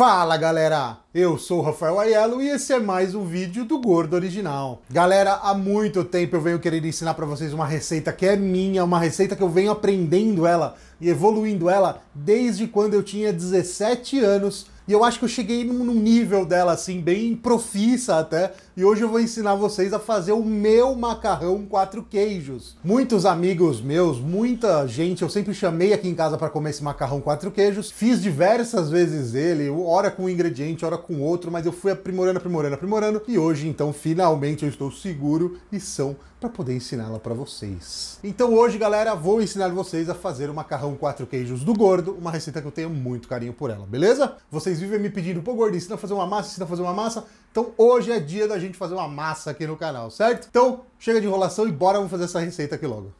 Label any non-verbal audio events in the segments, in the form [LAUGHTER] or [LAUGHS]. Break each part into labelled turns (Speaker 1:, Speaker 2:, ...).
Speaker 1: Fala galera, eu sou o Rafael Aiello e esse é mais um vídeo do Gordo Original. Galera, há muito tempo eu venho querendo ensinar para vocês uma receita que é minha, uma receita que eu venho aprendendo ela e evoluindo ela desde quando eu tinha 17 anos e eu acho que eu cheguei num, num, nível dela assim, bem profissa até. E hoje eu vou ensinar vocês a fazer o meu macarrão quatro queijos. Muitos amigos meus, muita gente, eu sempre chamei aqui em casa para comer esse macarrão quatro queijos. Fiz diversas vezes ele, hora com um ingrediente, hora com outro, mas eu fui aprimorando, aprimorando, aprimorando. E hoje, então, finalmente eu estou seguro e são para poder ensiná-la para vocês. Então hoje, galera, vou ensinar vocês a fazer o macarrão quatro queijos do gordo, uma receita que eu tenho muito carinho por ela, beleza? Vocês vivem me pedindo, pô, gordo, ensina a fazer uma massa, ensina a fazer uma massa. Então hoje é dia da gente fazer uma massa aqui no canal, certo? Então chega de enrolação e bora vamos fazer essa receita aqui logo.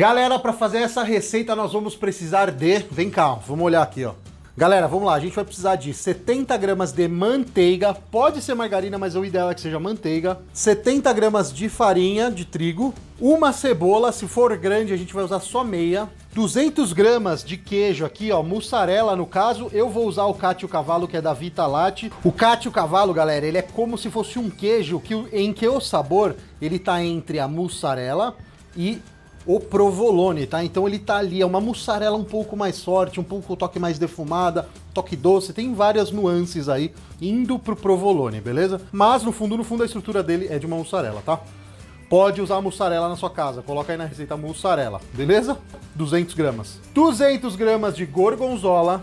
Speaker 1: Galera, para fazer essa receita nós vamos precisar de... Vem cá, vamos olhar aqui, ó. Galera, vamos lá, a gente vai precisar de 70 gramas de manteiga, pode ser margarina, mas o ideal é que seja manteiga, 70 gramas de farinha de trigo, uma cebola, se for grande a gente vai usar só meia, 200 gramas de queijo aqui, ó, mussarela no caso, eu vou usar o Cátio Cavalo, que é da Vita Latte. O Cátio Cavalo, galera, ele é como se fosse um queijo que, em que o sabor, ele tá entre a mussarela e o provolone, tá? Então ele tá ali, é uma mussarela um pouco mais forte, um pouco toque mais defumada, toque doce, tem várias nuances aí indo pro provolone, beleza? Mas no fundo, no fundo a estrutura dele é de uma mussarela, tá? Pode usar mussarela na sua casa, coloca aí na receita mussarela, beleza? 200 gramas. 200 gramas de gorgonzola,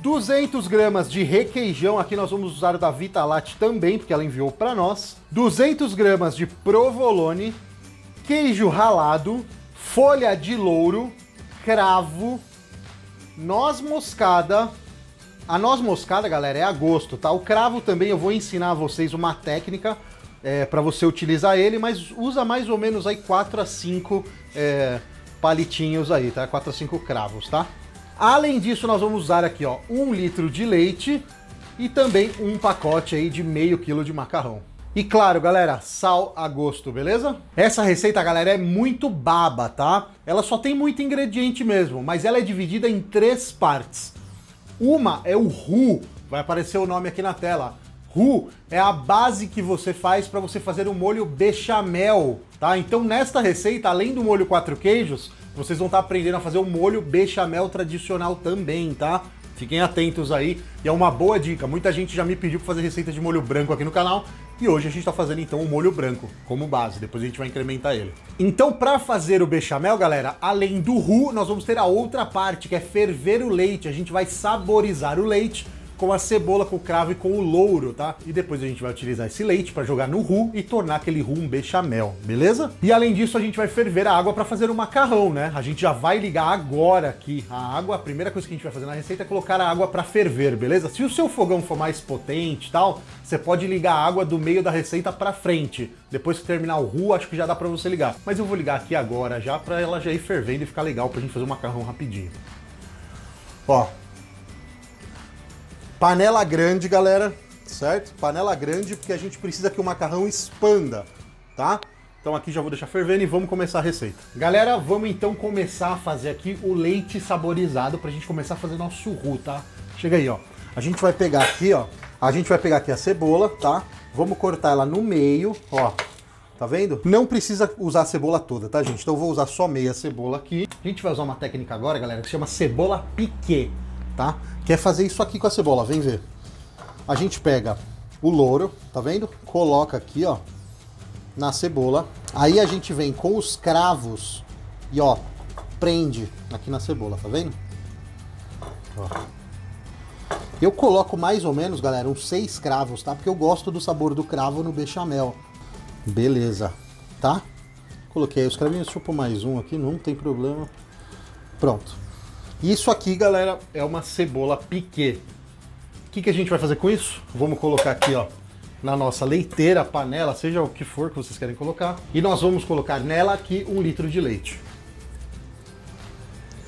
Speaker 1: 200 gramas de requeijão, aqui nós vamos usar da Vita Latte também, porque ela enviou para nós. 200 gramas de provolone, queijo ralado, folha de louro, cravo, noz moscada. A noz moscada, galera, é a gosto, tá? O cravo também eu vou ensinar a vocês uma técnica é, para você utilizar ele, mas usa mais ou menos aí 4 a 5 é, palitinhos aí, tá? 4 a 5 cravos, tá? Além disso, nós vamos usar aqui, ó, um litro de leite e também um pacote aí de meio quilo de macarrão. E claro, galera, sal a gosto, beleza? Essa receita, galera, é muito baba, tá? Ela só tem muito ingrediente mesmo, mas ela é dividida em três partes. Uma é o roux, vai aparecer o nome aqui na tela. Roux é a base que você faz para você fazer o molho bechamel, tá? Então nesta receita, além do molho quatro queijos, vocês vão estar tá aprendendo a fazer o molho bechamel tradicional também, tá? Fiquem atentos aí, e é uma boa dica. Muita gente já me pediu para fazer receita de molho branco aqui no canal, e hoje a gente está fazendo então o molho branco como base, depois a gente vai incrementar ele. Então para fazer o bechamel, galera, além do roux, nós vamos ter a outra parte, que é ferver o leite. A gente vai saborizar o leite com a cebola, com o cravo e com o louro, tá? E depois a gente vai utilizar esse leite para jogar no roux e tornar aquele roux um bechamel, beleza? E além disso, a gente vai ferver a água para fazer o macarrão, né? A gente já vai ligar agora aqui a água. A primeira coisa que a gente vai fazer na receita é colocar a água para ferver, beleza? Se o seu fogão for mais potente e tal, você pode ligar a água do meio da receita para frente. Depois que terminar o roux, acho que já dá para você ligar. Mas eu vou ligar aqui agora já para ela já ir fervendo e ficar legal pra gente fazer o macarrão rapidinho. Ó, Panela grande, galera, certo? Panela grande porque a gente precisa que o macarrão expanda, tá? Então aqui já vou deixar fervendo e vamos começar a receita. Galera, vamos então começar a fazer aqui o leite saborizado pra gente começar a fazer nosso roux, tá? Chega aí, ó. A gente vai pegar aqui, ó. A gente vai pegar aqui a cebola, tá? Vamos cortar ela no meio, ó. Tá vendo? Não precisa usar a cebola toda, tá, gente? Então eu vou usar só meia cebola aqui. A gente vai usar uma técnica agora, galera, que se chama cebola piquet tá? Quer fazer isso aqui com a cebola, vem ver. A gente pega o louro, tá vendo? Coloca aqui, ó, na cebola. Aí a gente vem com os cravos e, ó, prende aqui na cebola, tá vendo? Ó. Eu coloco mais ou menos, galera, uns seis cravos, tá? Porque eu gosto do sabor do cravo no bechamel. Beleza, tá? Coloquei os cravinhos, deixa mais um aqui, não tem problema. Pronto. Isso aqui, galera, é uma cebola piquê. O que, que a gente vai fazer com isso? Vamos colocar aqui, ó, na nossa leiteira, panela, seja o que for que vocês querem colocar. E nós vamos colocar nela aqui um litro de leite.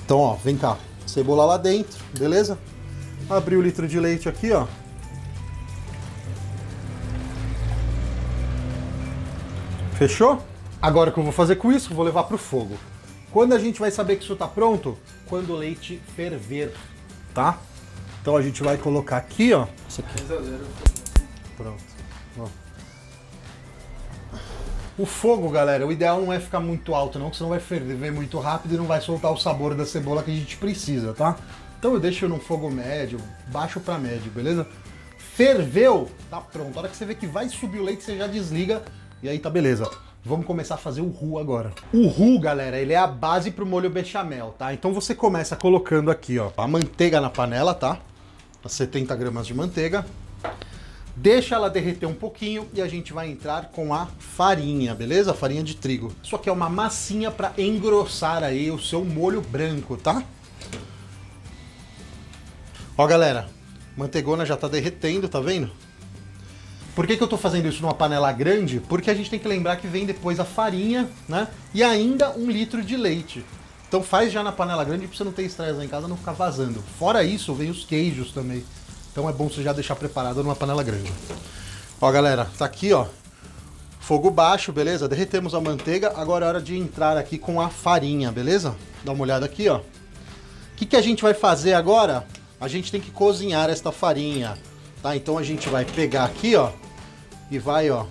Speaker 1: Então, ó, vem cá. Cebola lá dentro, beleza? Abri o litro de leite aqui, ó. Fechou? Agora o que eu vou fazer com isso, vou levar pro fogo. Quando a gente vai saber que isso tá pronto? Quando o leite ferver, tá? Então a gente vai colocar aqui, ó. Isso aqui. Pronto. Ó. O fogo, galera, o ideal não é ficar muito alto não, porque senão vai ferver muito rápido e não vai soltar o sabor da cebola que a gente precisa, tá? Então eu deixo num fogo médio, baixo para médio, beleza? Ferveu, tá pronto. A hora que você vê que vai subir o leite, você já desliga e aí tá beleza. Vamos começar a fazer o roux agora. O roux, galera, ele é a base pro molho bechamel, tá? Então você começa colocando aqui, ó, a manteiga na panela, tá? As 70 gramas de manteiga. Deixa ela derreter um pouquinho e a gente vai entrar com a farinha, beleza? Farinha de trigo. Isso aqui é uma massinha para engrossar aí o seu molho branco, tá? Ó, galera, manteigona já tá derretendo, tá vendo? Por que, que eu tô fazendo isso numa panela grande? Porque a gente tem que lembrar que vem depois a farinha, né? E ainda um litro de leite. Então faz já na panela grande pra você não ter estresse lá em casa, não ficar vazando. Fora isso, vem os queijos também. Então é bom você já deixar preparado numa panela grande. Ó, galera, tá aqui, ó. Fogo baixo, beleza? Derretemos a manteiga. Agora é hora de entrar aqui com a farinha, beleza? Dá uma olhada aqui, ó. O que, que a gente vai fazer agora? A gente tem que cozinhar esta farinha, tá? Então a gente vai pegar aqui, ó, e vai, ó,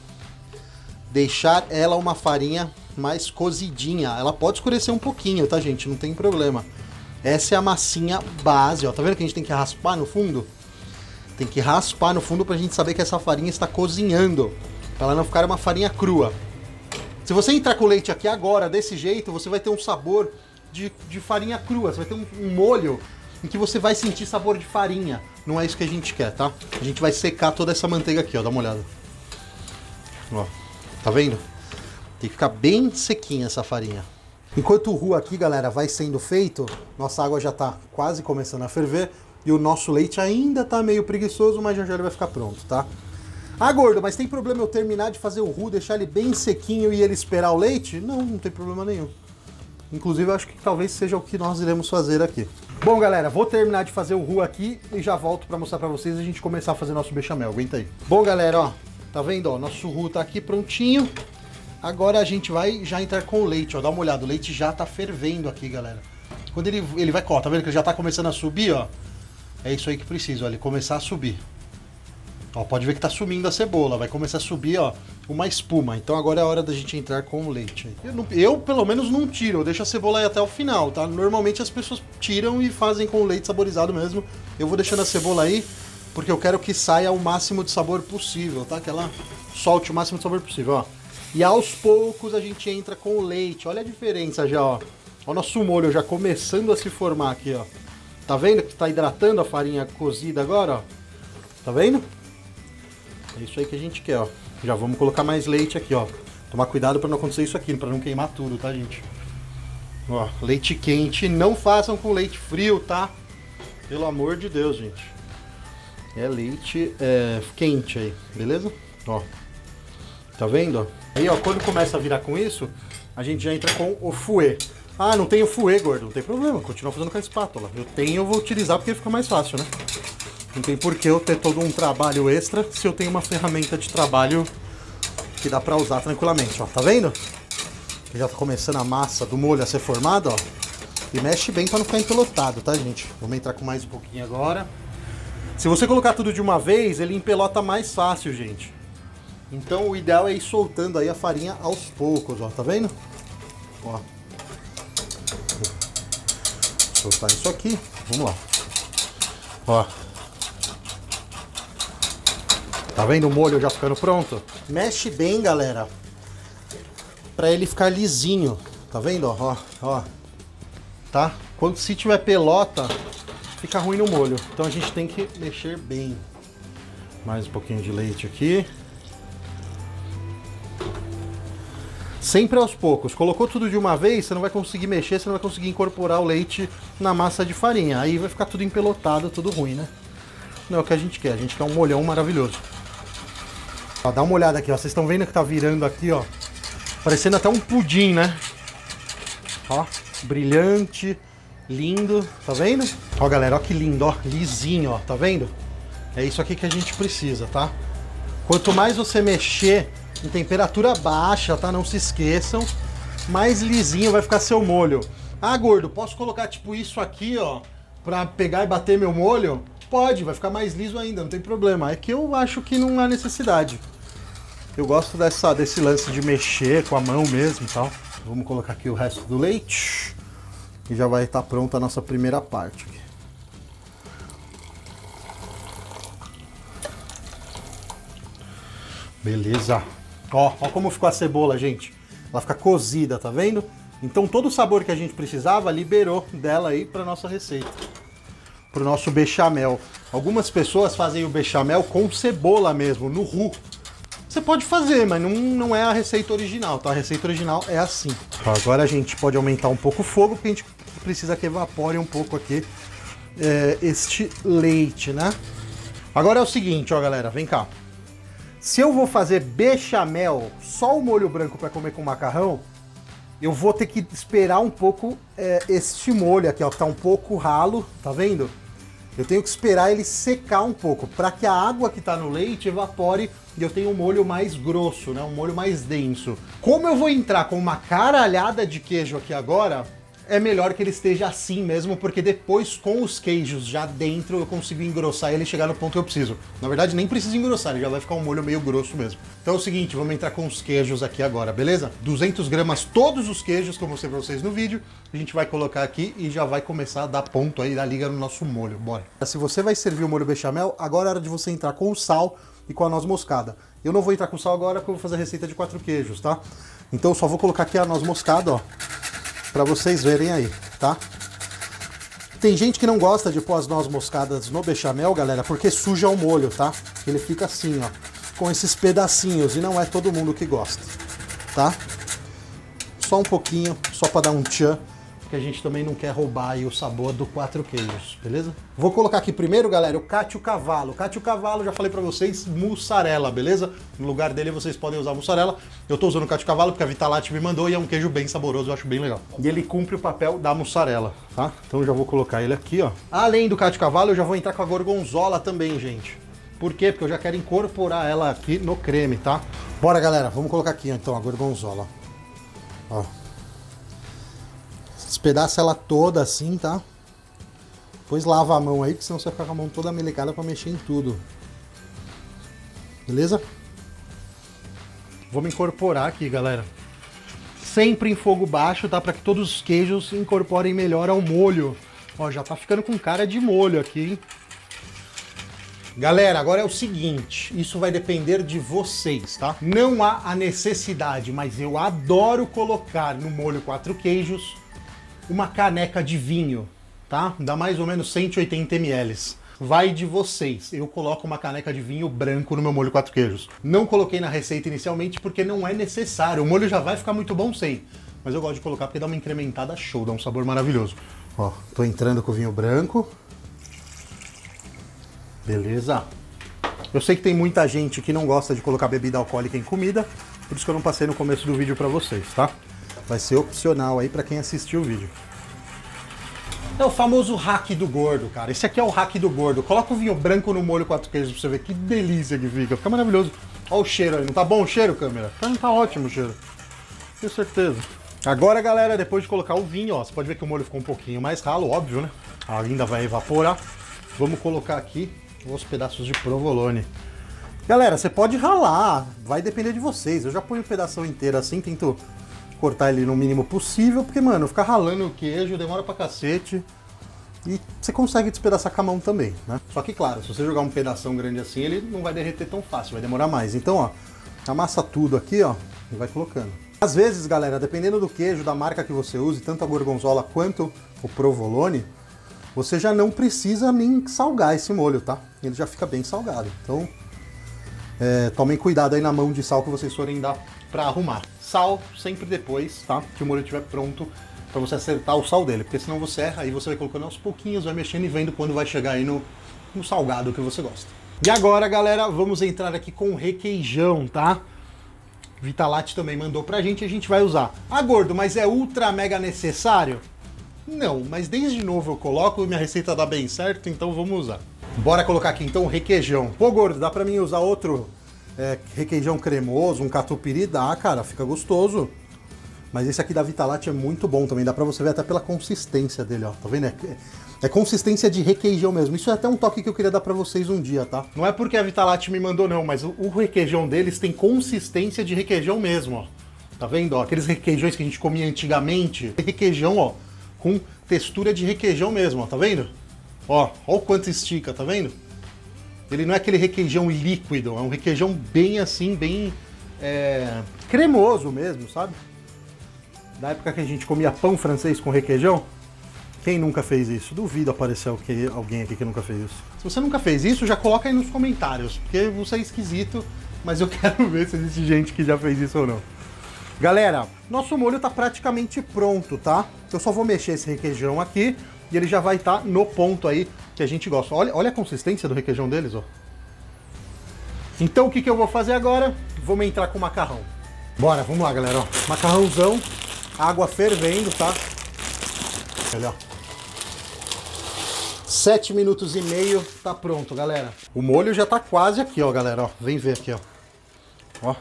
Speaker 1: deixar ela uma farinha mais cozidinha. Ela pode escurecer um pouquinho, tá, gente? Não tem problema. Essa é a massinha base, ó. Tá vendo que a gente tem que raspar no fundo? Tem que raspar no fundo pra gente saber que essa farinha está cozinhando. Pra ela não ficar uma farinha crua. Se você entrar com o leite aqui agora, desse jeito, você vai ter um sabor de, de farinha crua. Você vai ter um, um molho em que você vai sentir sabor de farinha. Não é isso que a gente quer, tá? A gente vai secar toda essa manteiga aqui, ó. Dá uma olhada. Ó, tá vendo? Tem que ficar bem sequinha essa farinha. Enquanto o roux aqui, galera, vai sendo feito, nossa água já tá quase começando a ferver. E o nosso leite ainda tá meio preguiçoso, mas já já ele vai ficar pronto, tá? Ah, gordo, mas tem problema eu terminar de fazer o roux, deixar ele bem sequinho e ele esperar o leite? Não, não tem problema nenhum. Inclusive, acho que talvez seja o que nós iremos fazer aqui. Bom, galera, vou terminar de fazer o roux aqui e já volto para mostrar para vocês a gente começar a fazer nosso bechamel. Aguenta aí. Bom, galera, ó, tá vendo, ó, nosso roux tá aqui prontinho. Agora a gente vai já entrar com o leite, ó, dá uma olhada, o leite já tá fervendo aqui, galera. Quando ele, ele vai, ó, tá vendo que ele já tá começando a subir, ó? É isso aí que precisa, ó, ele começar a subir. Ó, pode ver que tá sumindo a cebola, vai começar a subir, ó, uma espuma. Então agora é a hora da gente entrar com o leite. Eu, não, eu, pelo menos, não tiro, eu deixo a cebola aí até o final, tá? Normalmente as pessoas tiram e fazem com o leite saborizado mesmo. Eu vou deixando a cebola aí, porque eu quero que saia o máximo de sabor possível, tá? Que ela solte o máximo de sabor possível, ó. E aos poucos a gente entra com o leite. Olha a diferença já, ó. Olha o nosso molho já começando a se formar aqui, ó. Tá vendo que tá hidratando a farinha cozida agora, ó? Tá vendo? É isso aí que a gente quer, ó. Já vamos colocar mais leite aqui, ó. Tomar cuidado para não acontecer isso aqui, para não queimar tudo, tá, gente? Ó, leite quente, não façam com leite frio, tá? Pelo amor de Deus, gente. É leite é, quente aí, beleza? Ó. Tá vendo? Aí, ó, quando começa a virar com isso, a gente já entra com o fouet. Ah, não tenho fouet, gordo. Não tem problema, continua fazendo com a espátula. Eu tenho, eu vou utilizar porque fica mais fácil, né? Não tem por que eu ter todo um trabalho extra se eu tenho uma ferramenta de trabalho que dá pra usar tranquilamente, ó. Tá vendo? Já tá começando a massa do molho a ser formada, ó. E mexe bem pra não ficar empelotado, tá, gente? Vamos entrar com mais um pouquinho agora. Se você colocar tudo de uma vez, ele empelota mais fácil, gente. Então o ideal é ir soltando aí a farinha aos poucos, ó. Tá vendo? Ó soltar isso aqui. Vamos lá. Ó. Tá vendo o molho já ficando pronto? Mexe bem, galera. Pra ele ficar lisinho. Tá vendo? Ó, ó. Tá? Quando se tiver pelota, fica ruim no molho. Então a gente tem que mexer bem. Mais um pouquinho de leite aqui. Sempre aos poucos. Colocou tudo de uma vez, você não vai conseguir mexer, você não vai conseguir incorporar o leite na massa de farinha. Aí vai ficar tudo empelotado, tudo ruim, né? Não é o que a gente quer, a gente quer um molhão maravilhoso. Ó, dá uma olhada aqui, ó. Vocês estão vendo que tá virando aqui, ó. Parecendo até um pudim, né? Ó, brilhante, lindo, tá vendo? Ó, galera, ó que lindo, ó, lisinho, ó, tá vendo? É isso aqui que a gente precisa, tá? Quanto mais você mexer em temperatura baixa, tá? Não se esqueçam. Mais lisinho vai ficar seu molho. Ah, gordo, posso colocar tipo isso aqui, ó, pra pegar e bater meu molho? Pode, vai ficar mais liso ainda, não tem problema. É que eu acho que não há necessidade. Eu gosto dessa, desse lance de mexer com a mão mesmo e tal. Vamos colocar aqui o resto do leite. E já vai estar pronta a nossa primeira parte. Beleza. Ó, ó como ficou a cebola, gente. Ela fica cozida, tá vendo? Então todo o sabor que a gente precisava liberou dela aí para nossa receita. Para o nosso bechamel. Algumas pessoas fazem o bechamel com cebola mesmo, no roux. Você pode fazer, mas não, não é a receita original, tá? A receita original é assim. Agora a gente pode aumentar um pouco o fogo, porque a gente precisa que evapore um pouco aqui é, este leite, né? Agora é o seguinte, ó galera, vem cá. Se eu vou fazer bechamel, só o molho branco para comer com macarrão, eu vou ter que esperar um pouco é, este molho aqui, ó, que tá um pouco ralo, tá vendo? Eu tenho que esperar ele secar um pouco, para que a água que tá no leite evapore e eu tenho um molho mais grosso, né? Um molho mais denso. Como eu vou entrar com uma caralhada de queijo aqui agora, é melhor que ele esteja assim mesmo, porque depois com os queijos já dentro eu consigo engrossar ele e chegar no ponto que eu preciso. Na verdade, nem precisa engrossar, ele já vai ficar um molho meio grosso mesmo. Então é o seguinte, vamos entrar com os queijos aqui agora, beleza? 200 gramas todos os queijos que eu mostrei pra vocês no vídeo, a gente vai colocar aqui e já vai começar a dar ponto aí, dar liga no nosso molho, bora. Se você vai servir o molho bechamel, agora é hora de você entrar com o sal e com a noz moscada. Eu não vou entrar com sal agora porque eu vou fazer a receita de quatro queijos, tá? Então eu só vou colocar aqui a noz moscada, ó para vocês verem aí, tá? Tem gente que não gosta de pôr as noz moscadas no bechamel, galera, porque suja o molho, tá? Ele fica assim, ó, com esses pedacinhos, e não é todo mundo que gosta, tá? Só um pouquinho, só para dar um tchan porque a gente também não quer roubar o sabor do quatro queijos, beleza? Vou colocar aqui primeiro, galera, o Cátio Cavalo. Cátio Cavalo, já falei pra vocês, mussarela, beleza? No lugar dele vocês podem usar mussarela. Eu tô usando o Cátio Cavalo porque a Vitalate me mandou e é um queijo bem saboroso, eu acho bem legal. E ele cumpre o papel da mussarela, tá? Então já vou colocar ele aqui, ó. Além do Cátio Cavalo, eu já vou entrar com a gorgonzola também, gente. Por quê? Porque eu já quero incorporar ela aqui no creme, tá? Bora, galera, vamos colocar aqui, então, a gorgonzola. Ó. Despedaça ela toda assim, tá? Depois lava a mão aí, que senão você vai ficar com a mão toda melecada pra mexer em tudo. Beleza? Vamos incorporar aqui, galera. Sempre em fogo baixo, tá? Pra que todos os queijos incorporem melhor ao molho. Ó, já tá ficando com cara de molho aqui, hein? Galera, agora é o seguinte, isso vai depender de vocês, tá? Não há a necessidade, mas eu adoro colocar no molho quatro queijos uma caneca de vinho, tá? Dá mais ou menos 180 ml. Vai de vocês. Eu coloco uma caneca de vinho branco no meu molho quatro queijos. Não coloquei na receita inicialmente porque não é necessário. O molho já vai ficar muito bom sem. Mas eu gosto de colocar porque dá uma incrementada show, dá um sabor maravilhoso. Ó, tô entrando com o vinho branco. Beleza. Eu sei que tem muita gente que não gosta de colocar bebida alcoólica em comida, por isso que eu não passei no começo do vídeo para vocês, tá? Vai ser opcional aí para quem assistiu o vídeo. É o famoso hack do gordo, cara. Esse aqui é o hack do gordo. Coloca o vinho branco no molho quatro queijos pra você ver que delícia que fica. Fica maravilhoso. Olha o cheiro aí. Não tá bom o cheiro, câmera? Tá, tá ótimo o cheiro. Tenho certeza. Agora, galera, depois de colocar o vinho, ó, você pode ver que o molho ficou um pouquinho mais ralo, óbvio, né? Ainda vai evaporar. Vamos colocar aqui os pedaços de provolone. Galera, você pode ralar, vai depender de vocês. Eu já ponho um pedaço inteiro assim, tento cortar ele no mínimo possível, porque, mano, ficar ralando o queijo demora pra cacete. E você consegue despedaçar com a mão também, né? Só que, claro, se você jogar um pedação grande assim, ele não vai derreter tão fácil, vai demorar mais. Então, ó, amassa tudo aqui, ó, e vai colocando. Às vezes, galera, dependendo do queijo, da marca que você use, tanto a gorgonzola quanto o provolone, você já não precisa nem salgar esse molho, tá? Ele já fica bem salgado. Então, é, tomem cuidado aí na mão de sal que vocês forem dar para arrumar. Sal sempre depois, tá? Que o molho estiver pronto para você acertar o sal dele, porque senão você erra, aí você vai colocando aos pouquinhos, vai mexendo e vendo quando vai chegar aí no, no salgado que você gosta. E agora, galera, vamos entrar aqui com requeijão, tá? Vitalate também mandou pra gente, a gente vai usar. Ah, gordo, mas é ultra mega necessário? Não, mas desde novo eu coloco minha receita dá bem certo, então vamos usar. Bora colocar aqui então o requeijão. Pô, gordo, dá pra mim usar outro é, requeijão cremoso, um catupiry, dá, cara, fica gostoso. Mas esse aqui da Vitalate é muito bom também, dá pra você ver até pela consistência dele, ó. Tá vendo? É, é consistência de requeijão mesmo. Isso é até um toque que eu queria dar pra vocês um dia, tá? Não é porque a Vitalate me mandou não, mas o, o requeijão deles tem consistência de requeijão mesmo, ó. Tá vendo? Ó, aqueles requeijões que a gente comia antigamente, requeijão, ó, com textura de requeijão mesmo, ó. Tá vendo? Ó, ó o quanto estica, tá vendo? Ele não é aquele requeijão líquido, é um requeijão bem assim, bem é, cremoso mesmo, sabe? Da época que a gente comia pão francês com requeijão. Quem nunca fez isso? Duvido aparecer alguém aqui que nunca fez isso. Se você nunca fez isso, já coloca aí nos comentários, porque você é esquisito, mas eu [LAUGHS] quero ver se existe gente que já fez isso ou não. Galera, nosso molho está praticamente pronto, tá? Eu só vou mexer esse requeijão aqui e ele já vai estar tá no ponto aí que a gente gosta. Olha, olha a consistência do requeijão deles, ó. Então o que, que eu vou fazer agora? Vamos entrar com o macarrão. Bora, vamos lá, galera. Ó. Macarrãozão, água fervendo, tá? Olha, ó. Sete minutos e meio, tá pronto, galera. O molho já tá quase aqui, ó, galera. Ó, vem ver aqui, ó. Ó,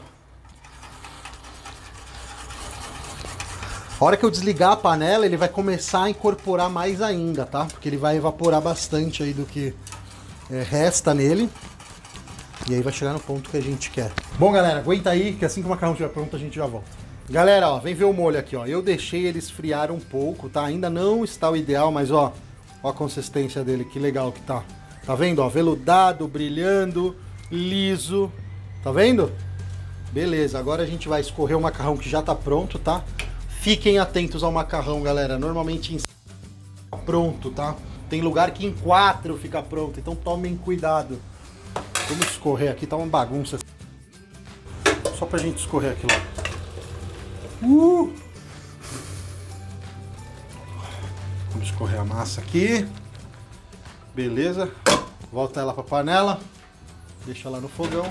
Speaker 1: A hora que eu desligar a panela, ele vai começar a incorporar mais ainda, tá? Porque ele vai evaporar bastante aí do que é, resta nele. E aí vai chegar no ponto que a gente quer. Bom, galera, aguenta aí, que assim que o macarrão estiver pronto, a gente já volta. Galera, ó, vem ver o molho aqui, ó. Eu deixei ele esfriar um pouco, tá? Ainda não está o ideal, mas ó, ó a consistência dele, que legal que tá. Tá vendo, ó? Veludado, brilhando, liso. Tá vendo? Beleza, agora a gente vai escorrer o macarrão que já tá pronto, tá? Fiquem atentos ao macarrão, galera. Normalmente em pronto, tá? Tem lugar que em quatro fica pronto, então tomem cuidado. Vamos escorrer aqui, tá uma bagunça. Só pra gente escorrer aqui lá. Uh! Vamos escorrer a massa aqui. Beleza. Volta ela pra panela. Deixa ela no fogão.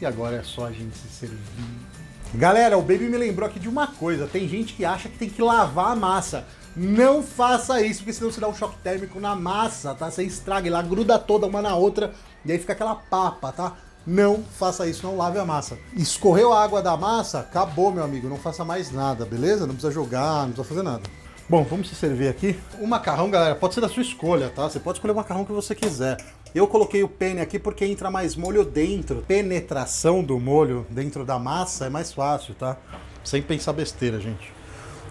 Speaker 1: E agora é só a gente se servir. Galera, o Baby me lembrou aqui de uma coisa. Tem gente que acha que tem que lavar a massa. Não faça isso, porque senão você dá um choque térmico na massa, tá? Você estraga, ela gruda toda uma na outra e aí fica aquela papa, tá? Não faça isso, não lave a massa. Escorreu a água da massa, acabou, meu amigo. Não faça mais nada, beleza? Não precisa jogar, não precisa fazer nada. Bom, vamos se servir aqui. O macarrão, galera, pode ser da sua escolha, tá? Você pode escolher o macarrão que você quiser. Eu coloquei o penne aqui porque entra mais molho dentro. Penetração do molho dentro da massa é mais fácil, tá? Sem pensar besteira, gente.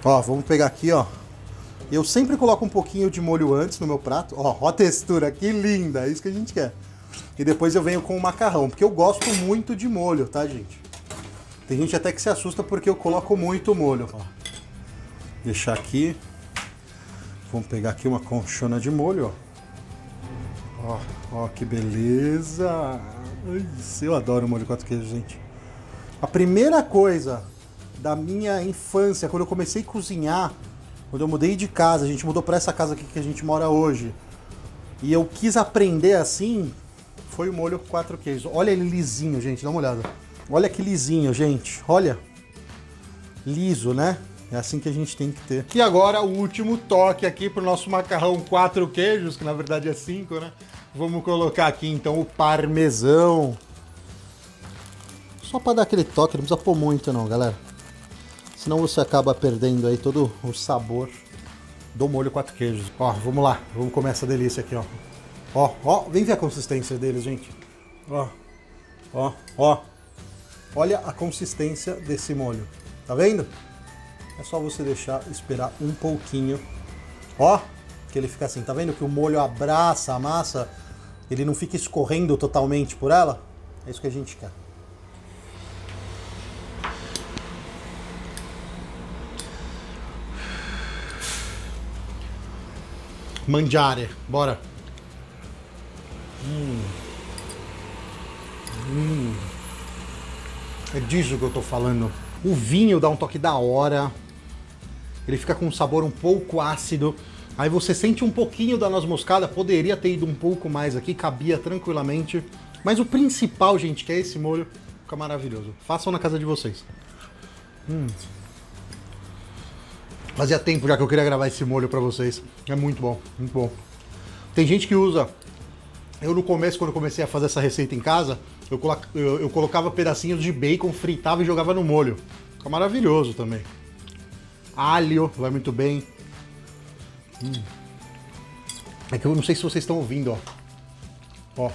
Speaker 1: Ó, vamos pegar aqui, ó. Eu sempre coloco um pouquinho de molho antes no meu prato. Ó, ó a textura, que linda, é isso que a gente quer. E depois eu venho com o macarrão, porque eu gosto muito de molho, tá, gente? Tem gente até que se assusta porque eu coloco muito molho. Ó. Deixar aqui. Vamos pegar aqui uma conchona de molho, ó. Ó, ó, que beleza! Ai, eu adoro molho quatro queijos, gente. A primeira coisa da minha infância, quando eu comecei a cozinhar, quando eu mudei de casa, a gente mudou para essa casa aqui que a gente mora hoje, e eu quis aprender assim, foi o molho quatro queijos. Olha ele lisinho, gente, dá uma olhada. Olha que lisinho, gente. Olha. Liso, né? É assim que a gente tem que ter. E agora o último toque aqui pro nosso macarrão quatro queijos, que na verdade é cinco, né? Vamos colocar aqui então o parmesão. Só para dar aquele toque, não precisa pôr muito não, galera. Senão você acaba perdendo aí todo o sabor do molho quatro queijos. Ó, vamos lá, vamos comer essa delícia aqui, ó. Ó, ó, vem ver a consistência deles, gente. Ó, ó, ó. Olha a consistência desse molho. Tá vendo? É só você deixar esperar um pouquinho. Ó, que ele fica assim, tá vendo que o molho abraça a massa, ele não fica escorrendo totalmente por ela? É isso que a gente quer. Mangiare, bora. Hum. Hum. É disso que eu tô falando. O vinho dá um toque da hora. Ele fica com um sabor um pouco ácido. Aí você sente um pouquinho da noz moscada, poderia ter ido um pouco mais aqui, cabia tranquilamente. Mas o principal, gente, que é esse molho, fica maravilhoso. Façam na casa de vocês. Hum. Fazia tempo já que eu queria gravar esse molho pra vocês. É muito bom, muito bom. Tem gente que usa Eu no começo, quando comecei a fazer essa receita em casa, eu colocava pedacinhos de bacon, fritava e jogava no molho. Fica maravilhoso também. Alho, vai muito bem. Hum. É que eu não sei se vocês estão ouvindo, ó. Ó.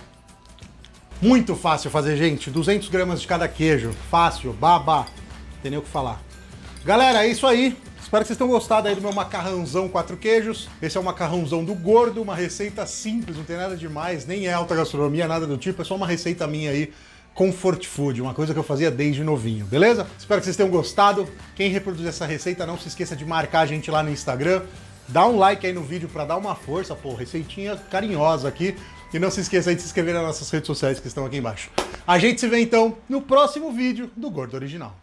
Speaker 1: Muito fácil fazer, gente. 200 gramas de cada queijo. Fácil, babá. Tem nem o que falar. Galera, é isso aí. Espero que vocês tenham gostado aí do meu macarrãozão quatro queijos. Esse é o macarrãozão do gordo, uma receita simples, não tem nada demais, nem é alta gastronomia, nada do tipo, é só uma receita minha aí, comfort food, uma coisa que eu fazia desde novinho, beleza? Espero que vocês tenham gostado. Quem reproduzir essa receita, não se esqueça de marcar a gente lá no Instagram. Dá um like aí no vídeo para dar uma força, pô, receitinha carinhosa aqui. E não se esqueça aí de se inscrever nas nossas redes sociais que estão aqui embaixo. A gente se vê então no próximo vídeo do Gordo Original.